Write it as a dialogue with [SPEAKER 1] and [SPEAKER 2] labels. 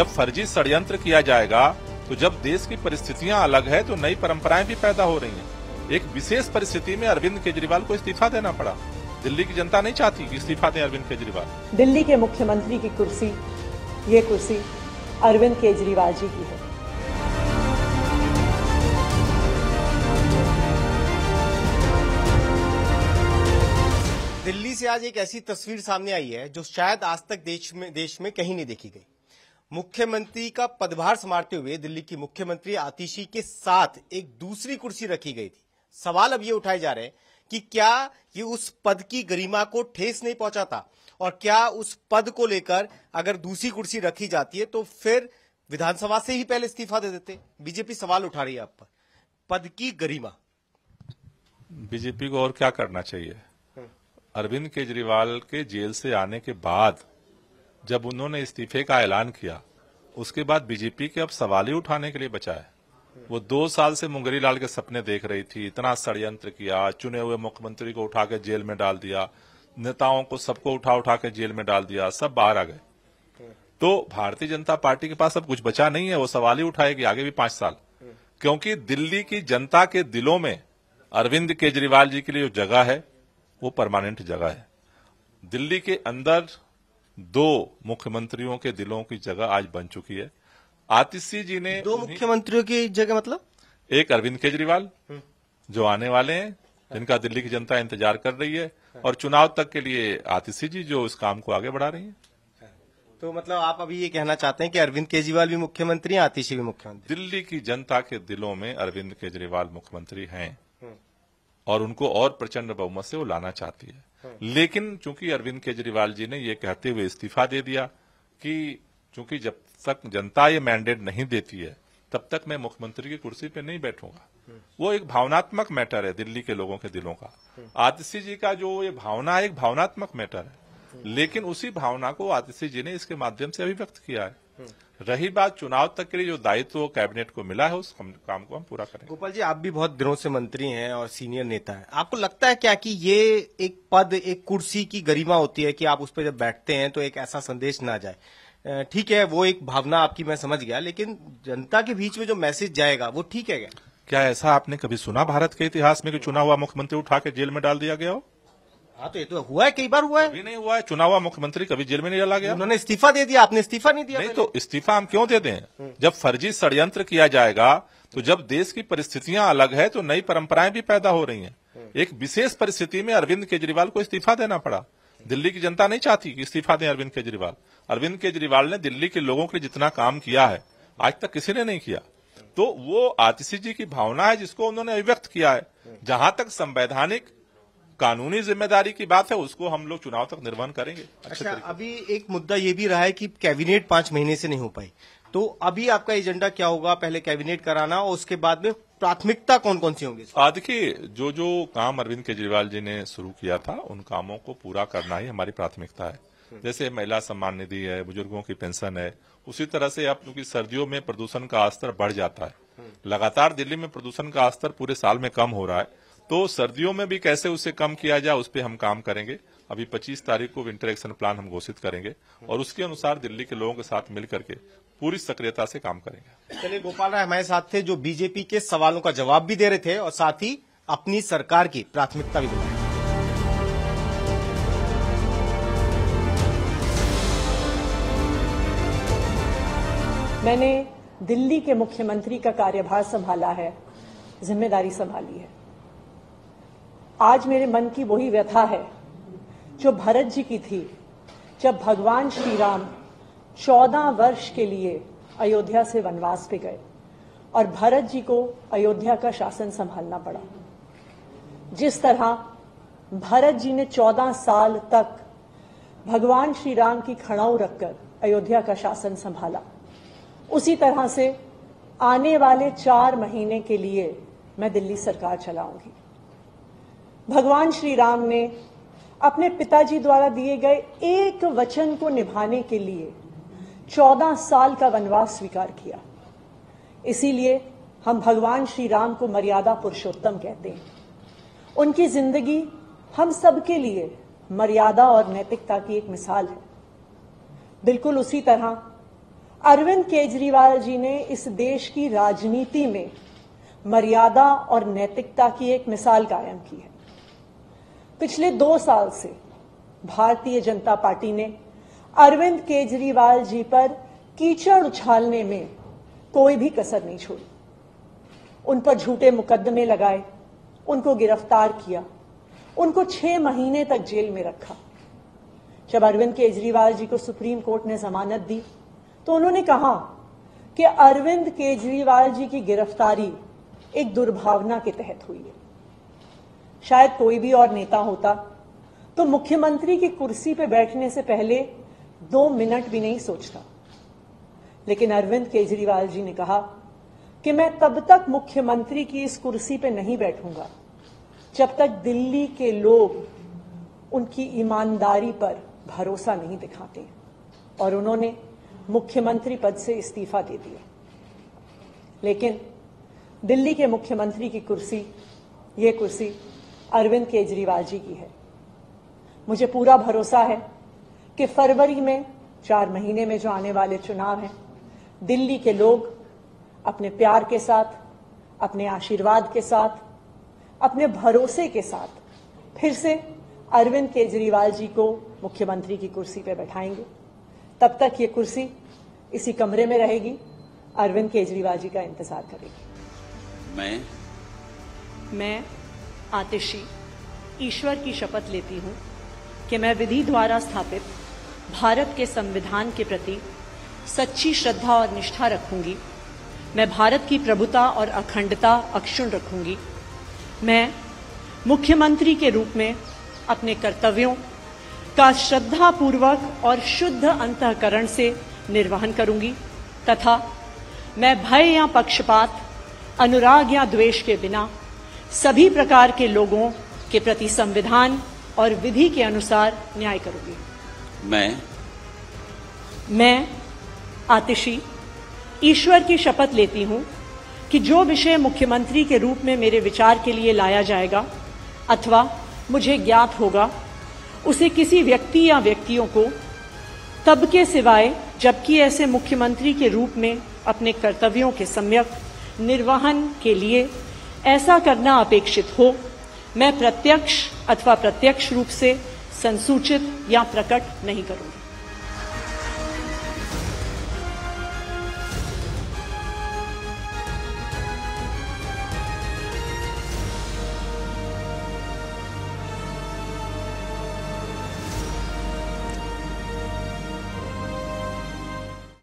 [SPEAKER 1] जब फर्जी षडयंत्र किया जाएगा तो जब देश की परिस्थितियाँ अलग है तो नई परंपराएँ भी पैदा हो रही हैं। एक विशेष परिस्थिति में अरविंद केजरीवाल को इस्तीफा देना पड़ा। दिल्ली की जनता नहीं चाहती कि इस्तीफा दें अरविंद केजरीवाल।
[SPEAKER 2] दिल्ली के मुख्यमंत्री की कुर्सी ये कुर्सी अरविंद केजरीवाल जी की है।
[SPEAKER 3] दिल्ली से आज एक ऐसी तस्वीर सामने आई है जो शायद आज तक देश में देश में कहीं नहीं देखी गई। मुख्यमंत्री का पदभार संभालते हुए दिल्ली की मुख्यमंत्री आतिशी के साथ एक दूसरी कुर्सी रखी गई थी। सवाल अब ये उठाए जा रहे हैं कि क्या ये उस पद की गरिमा को ठेस नहीं पहुंचाता? और क्या उस पद को लेकर अगर दूसरी कुर्सी रखी जाती है तो फिर विधानसभा से ही पहले इस्तीफा दे देते? बीजेपी सवाल उठा रही है आप पर। पद की गरिमा।
[SPEAKER 1] बीजेपी को और क्या करना चाहिए? अरविंद केजरीवाल के जेल से आने के बाद जब उन्होंने इस्तीफे का ऐलान किया, उसके बाद बीजेपी के अब सवाल ही उठाने के लिए बचा है। वो दो साल से मुंगरी लाल के सपने देख रही थी, इतना षडयंत्र किया, चुने हुए मुख्यमंत्री को उठा के जेल में डाल दिया, नेताओं को सबको उठा उठा के जेल में डाल दिया, सब बाहर आ गए। तो भारतीय जनता पार्टी के पास अब कुछ बचा नहीं है, वो सवाल ही उठाएगी आगे भी पाँच साल। क्योंकि दिल्ली की जनता के दिलों में अरविंद केजरीवाल जी के लिए जो जगह है, वो परमानेंट जगह है। दिल्ली के अंदर दो मुख्यमंत्रियों के दिलों की जगह आज बन चुकी है। आतिशी जी ने
[SPEAKER 3] दो मुख्यमंत्रियों की जगह मतलब?
[SPEAKER 1] एक अरविंद केजरीवाल जो आने वाले हैं जिनका दिल्ली की जनता इंतज़ार कर रही है और चुनाव तक के लिए आतिशी जी जो इस काम को आगे बढ़ा रही है।
[SPEAKER 3] तो मतलब आप अभी ये कहना चाहते हैं कि अरविंद केजरीवाल भी मुख्यमंत्री हैं आतिशी भी मुख्यमंत्री
[SPEAKER 1] दिल्ली की जनता के दिलों में अरविंद केजरीवाल मुख्यमंत्री हैं। और उनको और प्रचंड बहुमत से वो लाना चाहती है। लेकिन चूँकि अरविंद केजरीवाल जी ने ये कहते हुए इस्तीफा दे दिया कि चूँकि जब तक जनता ये मैंडेट नहीं देती है तब तक मैं मुख्यमंत्री की कुर्सी पे नहीं बैठूँगा। वो एक भावनात्मक मैटर है दिल्ली के लोगों के दिलों का। आतिशी जी का जो ये भावना है एक भावनात्मक मैटर है। लेकिन उसी भावना को आतिशी जी ने इसके माध्यम से अभिव्यक्त किया है। रही बात चुनाव तक के लिए जो दायित्व कैबिनेट को मिला है उस काम को हम पूरा करेंगे।
[SPEAKER 3] गोपाल जी आप भी बहुत दिनों से मंत्री हैं और सीनियर नेता हैं। आपको लगता है क्या कि ये एक पद एक कुर्सी की गरिमा होती है कि आप उस पर जब बैठते हैं तो एक ऐसा संदेश ना जाए? ठीक है वो एक भावना आपकी मैं समझ गया लेकिन जनता के बीच में जो मैसेज जाएगा वो ठीक है क्या?
[SPEAKER 1] क्या ऐसा आपने कभी सुना भारत के इतिहास में कि चुना हुआ मुख्यमंत्री उठा के जेल में डाल दिया गया हो?
[SPEAKER 3] हाँ तो ये तो हुआ है कई बार हुआ है।
[SPEAKER 1] नहीं हुआ है। चुना हुआ मुख्यमंत्री कभी जेल में नहीं डाला गया।
[SPEAKER 3] उन्होंने इस्तीफा दे दिया आपने इस्तीफा नहीं दिया
[SPEAKER 1] नहीं तो इस्तीफा हम क्यों दे दें जब फर्जी षड्यंत्र किया जाएगा तो जब देश की परिस्थितियाँ अलग है तो नई परंपराएँ भी पैदा हो रही हैं। एक विशेष परिस्थिति में अरविंद केजरीवाल को इस्तीफा देना पड़ा। दिल्ली की जनता नहीं चाहती कि इस्तीफा दें अरविंद केजरीवाल। अरविंद केजरीवाल ने दिल्ली के लोगों के लिए जितना काम किया है आज तक किसी ने नहीं किया। तो वो आतिशी जी की भावना है जिसको उन्होंने अभिव्यक्त किया है। जहाँ तक संवैधानिक कानूनी ज़िम्मेदारी की बात है उसको हम लोग चुनाव तक निर्वहन करेंगे।
[SPEAKER 3] अच्छा अभी एक मुद्दा ये भी रहा है कि कैबिनेट पाँच महीने से नहीं हो पाई। तो अभी आपका एजेंडा क्या होगा? पहले कैबिनेट कराना और उसके बाद में प्राथमिकता कौन कौन सी होंगी
[SPEAKER 1] देखिए जो जो काम अरविंद केजरीवाल जी ने शुरू किया था उन कामों को पूरा करना ही हमारी प्राथमिकता है। जैसे महिला सम्मान निधि है बुज़ुर्गों की पेंशन है उसी तरह से अब क्योंकि सर्दियों में प्रदूषण का स्तर बढ़ जाता है। लगातार दिल्ली में प्रदूषण का स्तर पूरे साल में कम हो रहा है। तो सर्दियों में भी कैसे उसे कम किया जाए उस पर हम काम करेंगे। अभी 25 तारीख को विंटर एक्शन प्लान हम घोषित करेंगे और उसके अनुसार दिल्ली के लोगों के साथ मिलकर के पूरी सक्रियता से काम करेंगे।
[SPEAKER 3] चलिए गोपाल राय हमारे साथ थे जो बीजेपी के सवालों का जवाब भी दे रहे थे और साथ ही अपनी सरकार की प्राथमिकता भी बताई।
[SPEAKER 2] मैंने दिल्ली के मुख्यमंत्री का कार्यभार संभाला है ज़िम्मेदारी संभाली है। आज मेरे मन की वही व्यथा है, जो भरत जी की थी, जब भगवान श्री राम चौदह वर्ष के लिए अयोध्या से वनवास पे गए और भरत जी को अयोध्या का शासन संभालना पड़ा। जिस तरह भरत जी ने चौदह साल तक भगवान श्री राम की खड़ाऊ रखकर अयोध्या का शासन संभाला, उसी तरह से आने वाले चार महीने के लिए मैं दिल्ली सरकार चलाऊँगी। भगवान श्री राम ने अपने पिताजी द्वारा दिए गए एक वचन को निभाने के लिए चौदह साल का वनवास स्वीकार किया। इसीलिए हम भगवान श्री राम को मर्यादा पुरुषोत्तम कहते हैं। उनकी ज़िंदगी हम सबके लिए मर्यादा और नैतिकता की एक मिसाल है। बिल्कुल उसी तरह अरविंद केजरीवाल जी ने इस देश की राजनीति में मर्यादा और नैतिकता की एक मिसाल कायम की है। पिछले दो साल से भारतीय जनता पार्टी ने अरविंद केजरीवाल जी पर कीचड़ उछालने में कोई भी कसर नहीं छोड़ी। उन पर झूठे मुकदमे लगाए, उनको गिरफ़्तार किया, उनको छह महीने तक जेल में रखा। जब अरविंद केजरीवाल जी को सुप्रीम कोर्ट ने जमानत दी तो उन्होंने कहा कि अरविंद केजरीवाल जी की गिरफ्तारी एक दुर्भावना के तहत हुई है। शायद कोई भी और नेता होता। तो मुख्यमंत्री की कुर्सी पर बैठने से पहले दो मिनट भी नहीं सोचता। लेकिन अरविंद केजरीवाल जी ने कहा कि मैं तब तक मुख्यमंत्री की इस कुर्सी पर नहीं बैठूँगा, जब तक दिल्ली के लोग उनकी ईमानदारी पर भरोसा नहीं दिखाते और उन्होंने मुख्यमंत्री पद से इस्तीफा दे दिया। लेकिन दिल्ली के मुख्यमंत्री की कुर्सी, ये कुर्सी अरविंद केजरीवाल जी की है। मुझे पूरा भरोसा है कि फरवरी में चार महीने में जो आने वाले चुनाव हैं दिल्ली के लोग अपने प्यार के साथ अपने आशीर्वाद के साथ अपने भरोसे के साथ फिर से अरविंद केजरीवाल जी को मुख्यमंत्री की कुर्सी पर बैठाएँगे। तब तक ये कुर्सी इसी कमरे में रहेगी। अरविंद केजरीवाल जी का इंतज़ार करेगी।
[SPEAKER 4] मैं
[SPEAKER 2] मैं आतिशी। ईश्वर की शपथ लेती हूँ कि मैं विधि द्वारा स्थापित, भारत के संविधान के प्रति सच्ची श्रद्धा और निष्ठा रखूँगी। मैं भारत की प्रभुता और अखंडता अक्षुण रखूँगी। मैं मुख्यमंत्री के रूप में अपने कर्तव्यों का श्रद्धापूर्वक और शुद्ध अंतकरण से निर्वहन करूँगी तथा मैं भय या पक्षपात, अनुराग या द्वेष के बिना सभी प्रकार के लोगों के प्रति संविधान और विधि के अनुसार न्याय करूँगी।
[SPEAKER 4] मैं
[SPEAKER 2] मैं आतिशी ईश्वर की शपथ लेती हूँ कि जो विषय मुख्यमंत्री के रूप में मेरे विचार के लिए लाया जाएगा अथवा मुझे ज्ञात होगा उसे किसी व्यक्ति या व्यक्तियों को तब के सिवाय जबकि ऐसे मुख्यमंत्री के रूप में अपने कर्तव्यों के सम्यक निर्वहन के लिए ऐसा करना अपेक्षित हो, मैं प्रत्यक्ष अथवा प्रत्यक्ष रूप से संसूचित या प्रकट नहीं करूँगी।